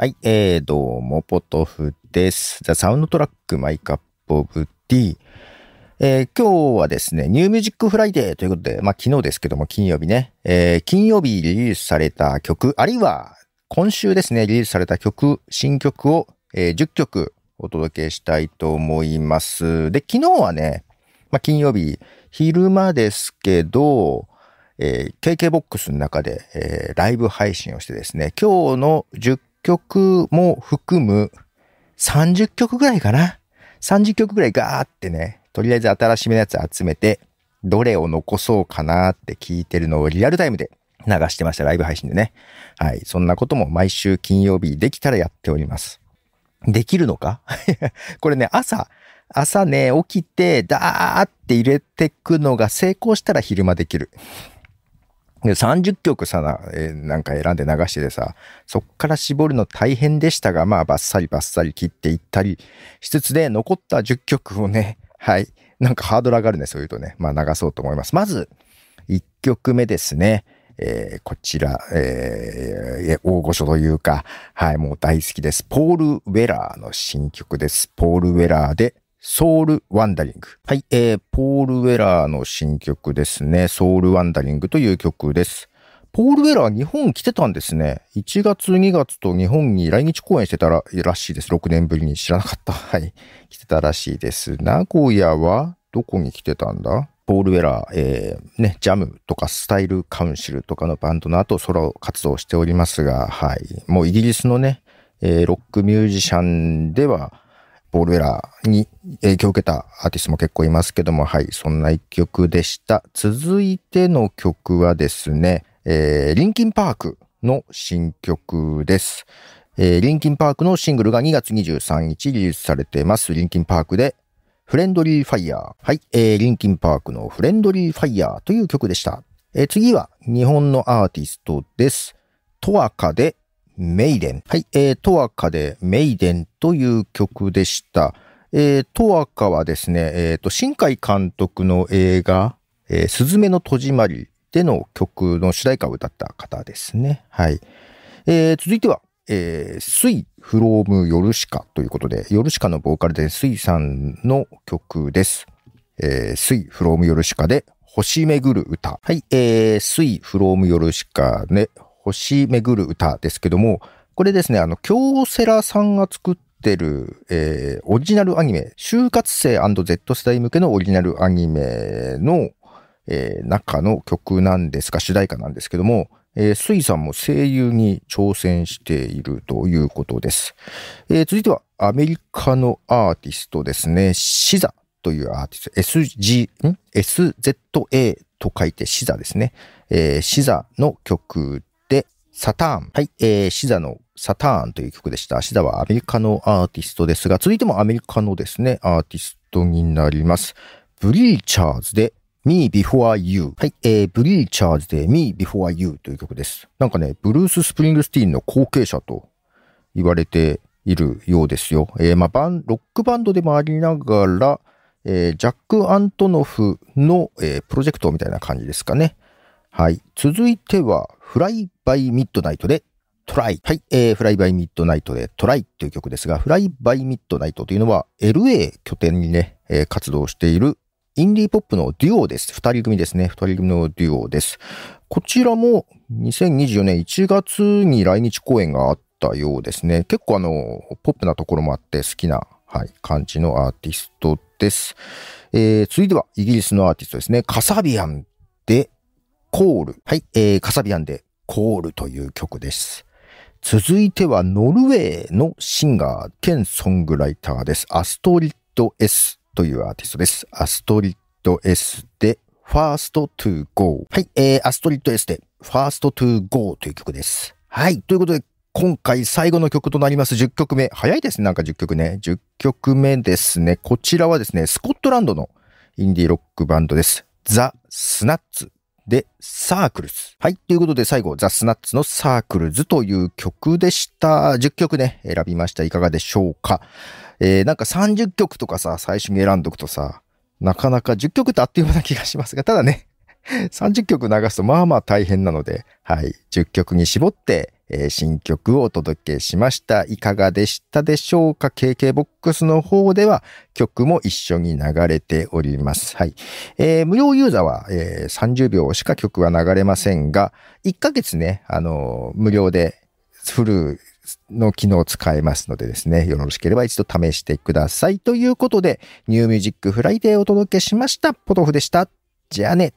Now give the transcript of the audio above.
はい、えー、どうも、ポトフです。 The Soundtrack My Cup of Tea。えー今日はですね、 New Music Friday ということで、まあ昨日ですけども、金曜日ね、えー金曜日リリースされた曲、あるいは今週ですね、リリースされた曲、新曲を、えー10曲お届けしたいと思います。で、昨日はね、まあ金曜日、昼間ですけど、えー KKBOX の中で、えーライブ配信をしてですね、今日の10曲も含む30曲ぐらいかな。30曲ぐらいガーってね、とりあえず新しめのやつ集めて、どれを残そうかなって聞いてるのをリアルタイムで流してました、ライブ配信でね。はい。そんなことも毎週金曜日できたらやっております。できるのか？これね、朝、朝ね、起きて、ダーって入れてくのが成功したら昼間できる。で30曲さな、えーなんか選んで流しててさ、そっから絞るの大変でしたが、まあ、バッサリバッサリ切っていったりしつつで、残った10曲をね、はい、なんかハードル上がるね、そういうとね、まあ流そうと思います。まず、1曲目ですね。えーこちら、えー大御所というか、はい、もう大好きです。ポール・ウェラーの新曲です。ポール・ウェラーで、ソウル・ワンダリング。はい、えーポール・ウェラーの新曲ですね。ソウル・ワンダリングという曲です。ポール・ウェラー日本来てたんですね。1月2月と日本に来日公演してたららしいです。6年ぶりに知らなかった。はい。来てたらしいです。名古屋はどこに来てたんだ？ポール・ウェラー、えー、ね、ジャムとかスタイルカウンシルとかのバンドの後ソロ活動しておりますが、はい。もうイギリスのね、えーロックミュージシャンでは、ポール・ウェラーに影響を受けたアーティストも結構いますけども、はい、そんな一曲でした。続いての曲はですね、えーリンキンパークの新曲です。えーリンキンパークのシングルが2月23日リリースされています。リンキンパークで、フレンドリーファイヤー。はい、えーリンキンパークのフレンドリーファイヤーという曲でした。えー次は日本のアーティストです。トアカでメイデン。はい、えー、トアカでメイデンという曲でした。えー、トアカはですね、えっ、と、新海監督の映画、えー、すずめの戸締まりでの曲の主題歌を歌った方ですね。はい。えー、続いては、えー、スイ・フローム・ヨルシカということで、ヨルシカのボーカルでスイさんの曲です。えー、スイ・フローム・ヨルシカで、星巡る歌。はい、えー、スイ・フローム・ヨルシカで、星巡る歌ですけども、これですね、あの、京セラさんが作ってる、えー、オリジナルアニメ、就活生 &Z 世代向けのオリジナルアニメの、えー中の曲なんですが、主題歌なんですけども、えー、スイさんも声優に挑戦しているということです。えー続いては、アメリカのアーティストですね、シザというアーティスト、SG、ん ?SZA と書いてシザですね。えーシザの曲、サターン。はい、えーシザのサターンという曲でした。シザはアメリカのアーティストですが、続いてもアメリカのですね、アーティストになります。ブリーチャーズで Me Before You。はい、えー、ブリーチャーズで Me Before You という曲です。なんかね、ブルース・スプリングスティーンの後継者と言われているようですよ。えーまあ、バン、ロックバンドでもありながら、えージャック・アントノフの、えープロジェクトみたいな感じですかね。はい。続いては、フライ・バイ・ミッドナイトで Try。はい。えー、フライ・バイ・ミッドナイトで Try という曲ですが、フライ・バイ・ミッドナイトというのは LA 拠点にね、えー活動しているインディーポップのデュオです。二人組ですね。二人組のデュオです。こちらも2024年1月に来日公演があったようですね。結構あの、ポップなところもあって好きな、はい、感じのアーティストです。えー、続いてはイギリスのアーティストですね。カサビアンでコール。はい、えー、カサビアンでコールという曲です。続いてはノルウェーのシンガー兼ソングライターです。アストリッド S というアーティストです。アストリッド・S で First to Go。はい、えー、アストリッド S で First to Go という曲です。はい、ということで今回最後の曲となります10曲目。早いですね、なんか10曲ね。10曲目ですね。こちらはですね、スコットランドのインディロックバンドです。ザ・スナッツで Circles。はい。ということで最後、ザ・スナッツの Circles という曲でした。10曲ね、選びました。いかがでしょうか。えー、なんか30曲とかさ、最初に選んどくとさ、なかなか10曲ってあっという間な気がしますが、ただね、30曲流すとまあまあ大変なので、はい。10曲に絞って、えー、新曲をお届けしました。いかがでしたでしょうか ?KKBOX の方では曲も一緒に流れております。はい。えー、無料ユーザーは、えー、30秒しか曲は流れませんが、1ヶ月ね、あの無料でフルの機能を使えますのでですね、よろしければ一度試してください。ということで、 New Music Friday をお届けしました。ポトフでした。じゃあね。